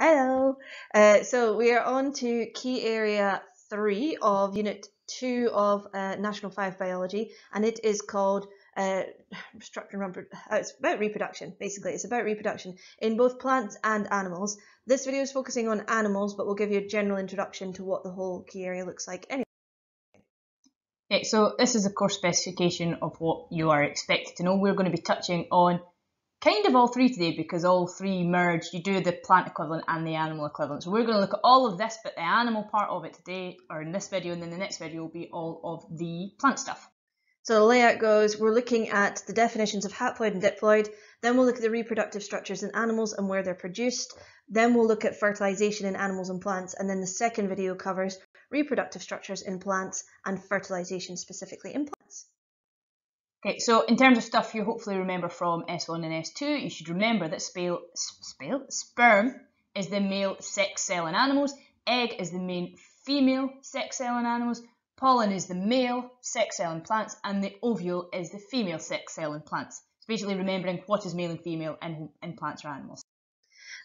Hello. Uh, so we are on to key area three of unit two of uh, National 5 Biology, and it is called uh, structure and uh, it's about reproduction, basically. It's about reproduction in both plants and animals. This video is focusing on animals, but we'll give you a general introduction to what the whole key area looks like anyway. Okay, so this is a course specification of what you are expected to know. We're going to be touching on kind of all three today because all three merge. You do the plant equivalent and the animal equivalent. So we're going to look at all of this, but the animal part of it today, or in this video, and then the next video will be all of the plant stuff. So the layout goes, we're looking at the definitions of haploid and diploid, then we'll look at the reproductive structures in animals and where they're produced, then we'll look at fertilization in animals and plants, and then the second video covers reproductive structures in plants and fertilization specifically in plants. Okay, so in terms of stuff you hopefully remember from S1 and S2, you should remember that spale, spale, sperm is the male sex cell in animals, egg is the main female sex cell in animals, pollen is the male sex cell in plants, and the ovule is the female sex cell in plants. It's basically remembering what is male and female in, in plants or animals.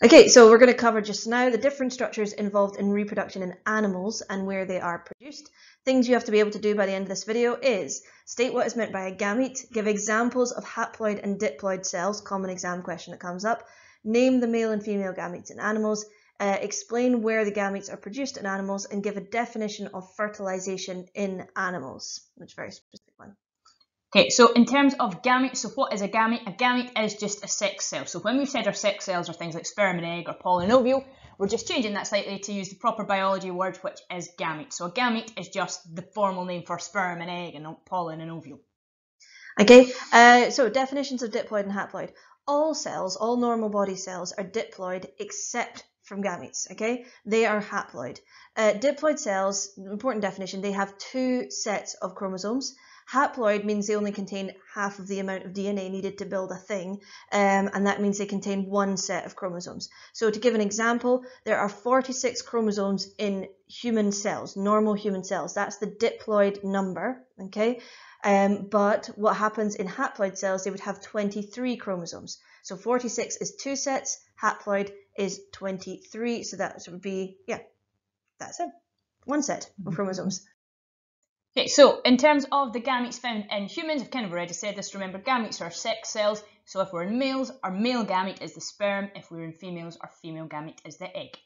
Okay, so we're going to cover just now the different structures involved in reproduction in animals and where they are produced. Things you have to be able to do by the end of this video is state what is meant by a gamete, give examples of haploid and diploid cells, common exam question that comes up, name the male and female gametes in animals, uh, explain where the gametes are produced in animals, and give a definition of fertilization in animals, which is a very specific one. Okay, so in terms of gametes, so what is a gamete? A gamete is just a sex cell. So when we've said our sex cells are things like sperm and egg or ovule, we're just changing that slightly to use the proper biology word, which is gamete. So a gamete is just the formal name for sperm and egg and pollen and ovule. Okay, uh, so definitions of diploid and haploid. All cells, all normal body cells are diploid except from gametes, okay? They are haploid. Uh, diploid cells, important definition, they have two sets of chromosomes Haploid means they only contain half of the amount of DNA needed to build a thing, um, and that means they contain one set of chromosomes. So to give an example, there are 46 chromosomes in human cells, normal human cells. That's the diploid number, okay? Um, but what happens in haploid cells, they would have 23 chromosomes. So 46 is two sets, haploid is 23, so that would be, yeah, that's it. One set of chromosomes. Okay, so in terms of the gametes found in humans, I've kind of already said this. Remember, gametes are sex cells. So if we're in males, our male gamete is the sperm. If we're in females, our female gamete is the egg.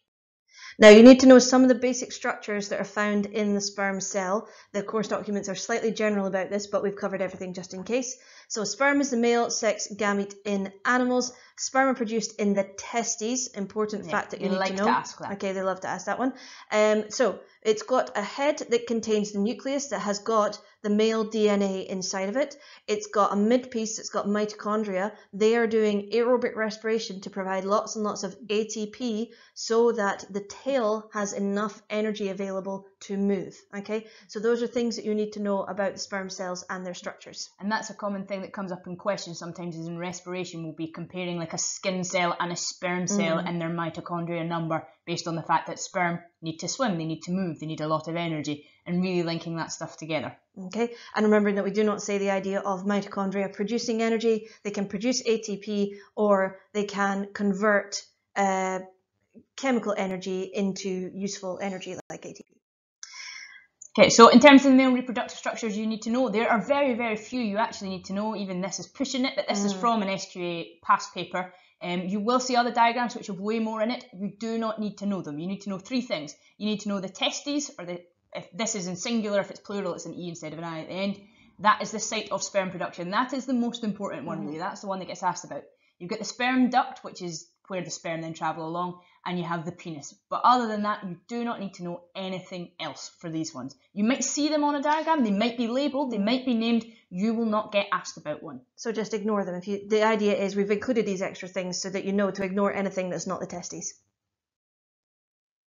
Now you need to know some of the basic structures that are found in the sperm cell. The course documents are slightly general about this, but we've covered everything just in case. So sperm is the male sex gamete in animals. Sperm are produced in the testes. Important yeah, fact that you need like to know. To ask that. Okay, they love to ask that one. Um, so it's got a head that contains the nucleus that has got the male DNA inside of it. It's got a midpiece that's got mitochondria. They are doing aerobic respiration to provide lots and lots of ATP so that the tail has enough energy available to move. Okay, so those are things that you need to know about the sperm cells and their structures. And that's a common thing that comes up in questions sometimes is in respiration we'll be comparing like a skin cell and a sperm cell mm. and their mitochondria number based on the fact that sperm need to swim, they need to move, they need a lot of energy, and really linking that stuff together. Okay, and remembering that we do not say the idea of mitochondria producing energy, they can produce ATP or they can convert uh, chemical energy into useful energy like ATP. Okay, so in terms of the male reproductive structures you need to know, there are very, very few you actually need to know. Even this is pushing it, but this mm. is from an SQA past paper. Um, you will see other diagrams which have way more in it. You do not need to know them. You need to know three things. You need to know the testes, or the if this is in singular, if it's plural, it's an e instead of an i at the end. That is the site of sperm production. That is the most important one, really. That's the one that gets asked about. You've got the sperm duct, which is where the sperm then travel along, and you have the penis. But other than that, you do not need to know anything else for these ones. You might see them on a diagram, they might be labelled, they might be named, you will not get asked about one. So just ignore them. If you, the idea is we've included these extra things so that you know to ignore anything that's not the testes.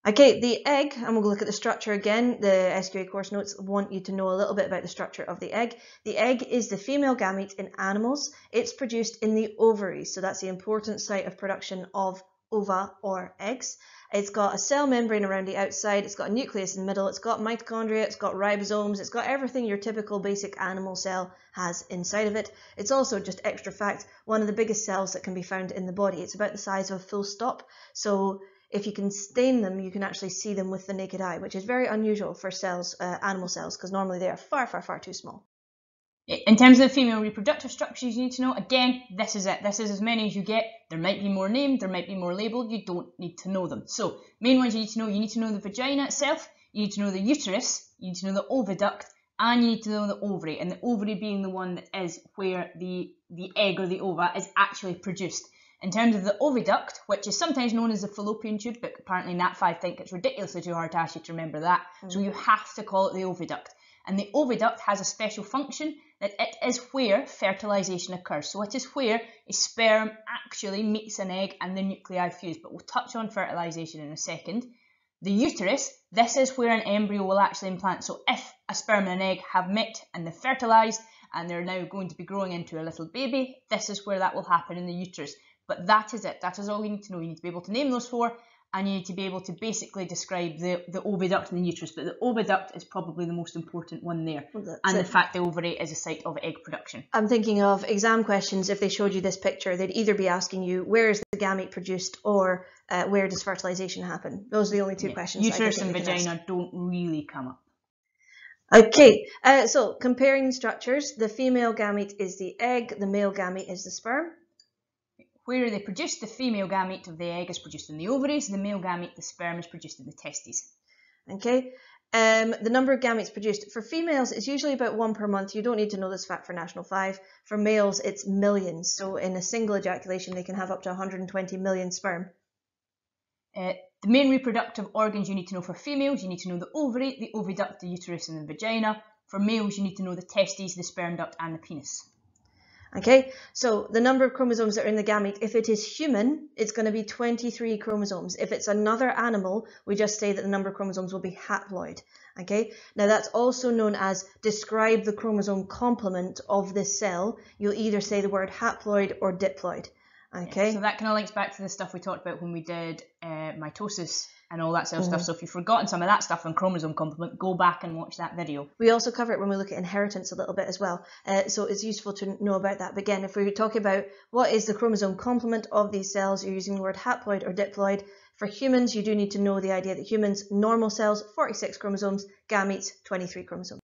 Okay, the egg, and we'll look at the structure again. The SQA course notes want you to know a little bit about the structure of the egg. The egg is the female gamete in animals. It's produced in the ovaries, so that's the important site of production of ova or eggs. It's got a cell membrane around the outside, it's got a nucleus in the middle, it's got mitochondria, it's got ribosomes, it's got everything your typical basic animal cell has inside of it. It's also, just extra fact, one of the biggest cells that can be found in the body. It's about the size of a full stop, so if you can stain them, you can actually see them with the naked eye, which is very unusual for cells, uh, animal cells, because normally they are far, far, far too small. In terms of the female reproductive structures you need to know, again, this is it. This is as many as you get. There might be more named, there might be more labelled. You don't need to know them. So, main ones you need to know, you need to know the vagina itself, you need to know the uterus, you need to know the oviduct, and you need to know the ovary. And the ovary being the one that is where the, the egg or the ova is actually produced. In terms of the oviduct, which is sometimes known as the fallopian tube, but apparently Nat5 think it's ridiculously too hard to ask you to remember that. Mm. So you have to call it the oviduct. And the oviduct has a special function that it is where fertilization occurs. So it is where a sperm actually meets an egg and the nuclei fuse. But we'll touch on fertilization in a second. The uterus, this is where an embryo will actually implant. So if a sperm and an egg have met and they're fertilized and they're now going to be growing into a little baby, this is where that will happen in the uterus. But that is it. That is all you need to know. You need to be able to name those four and you need to be able to basically describe the, the oviduct and the uterus. But the oviduct is probably the most important one there. Well, and it. the fact the ovary is a site of egg production. I'm thinking of exam questions. If they showed you this picture, they'd either be asking you, where is the gamete produced or uh, where does fertilization happen? Those are the only two yeah. questions. Uterus and vagina don't really come up. Okay, uh, so comparing structures, the female gamete is the egg, the male gamete is the sperm. Where they produce the female gamete of the egg is produced in the ovaries, the male gamete, the sperm, is produced in the testes. Okay, um, the number of gametes produced for females is usually about one per month. You don't need to know this fact for National 5. For males, it's millions. So in a single ejaculation, they can have up to 120 million sperm. Uh, the main reproductive organs you need to know for females, you need to know the ovary, the oviduct, the uterus, and the vagina. For males, you need to know the testes, the sperm duct, and the penis. Okay, so the number of chromosomes that are in the gamete, if it is human, it's going to be 23 chromosomes. If it's another animal, we just say that the number of chromosomes will be haploid. Okay, now that's also known as describe the chromosome complement of this cell. You'll either say the word haploid or diploid. Okay. Yeah, so that kind of links back to the stuff we talked about when we did uh, mitosis and all that sort of mm-hmm. stuff. So if you've forgotten some of that stuff on chromosome complement, go back and watch that video. We also cover it when we look at inheritance a little bit as well. Uh, so it's useful to know about that. But again, if we talk about what is the chromosome complement of these cells, you're using the word haploid or diploid. For humans, you do need to know the idea that humans, normal cells, 46 chromosomes, gametes, 23 chromosomes.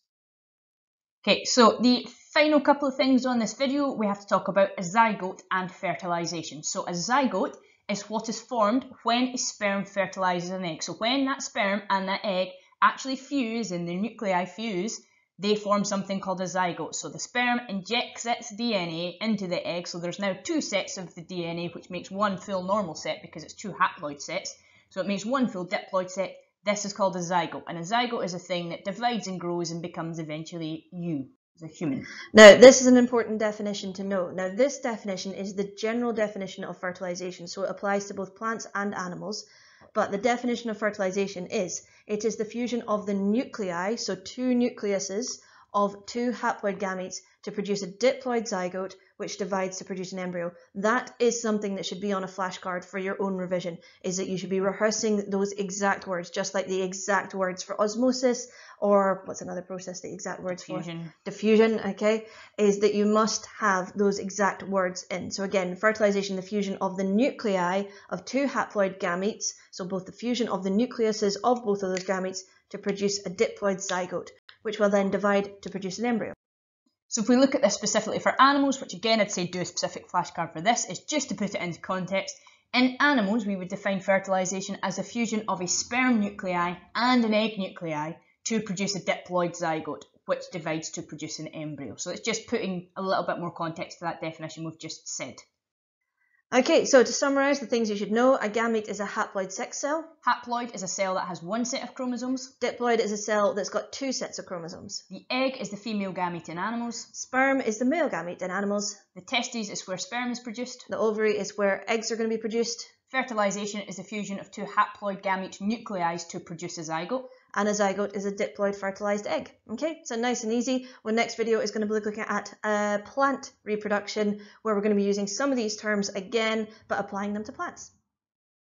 Okay, so the final couple of things on this video, we have to talk about a zygote and fertilization. So a zygote is what is formed when a sperm fertilizes an egg. So when that sperm and that egg actually fuse and the nuclei fuse, they form something called a zygote. So the sperm injects its DNA into the egg. So there's now two sets of the DNA, which makes one full normal set because it's two haploid sets. So it makes one full diploid set this is called a zygote, and a zygote is a thing that divides and grows and becomes eventually you as a human. Now, this is an important definition to know. Now, this definition is the general definition of fertilization, so it applies to both plants and animals. But the definition of fertilization is it is the fusion of the nuclei, so two nucleuses, of two haploid gametes to produce a diploid zygote which divides to produce an embryo. That is something that should be on a flashcard for your own revision, is that you should be rehearsing those exact words, just like the exact words for osmosis or what's another process, the exact words diffusion. for diffusion, okay, is that you must have those exact words in. So again, fertilization, the fusion of the nuclei of two haploid gametes, so both the fusion of the nucleuses of both of those gametes to produce a diploid zygote, which will then divide to produce an embryo. So if we look at this specifically for animals, which again I'd say do a specific flashcard for this, is just to put it into context. In animals, we would define fertilisation as a fusion of a sperm nuclei and an egg nuclei to produce a diploid zygote, which divides to produce an embryo. So it's just putting a little bit more context to that definition we've just said. Okay, so to summarise the things you should know, a gamete is a haploid sex cell. Haploid is a cell that has one set of chromosomes. Diploid is a cell that's got two sets of chromosomes. The egg is the female gamete in animals. Sperm is the male gamete in animals. The testes is where sperm is produced. The ovary is where eggs are going to be produced. Fertilisation is the fusion of two haploid gamete nuclei to produce a zygote and a zygote is a diploid fertilized egg. Okay, so nice and easy. Our next video is going to be looking at uh, plant reproduction, where we're going to be using some of these terms again, but applying them to plants.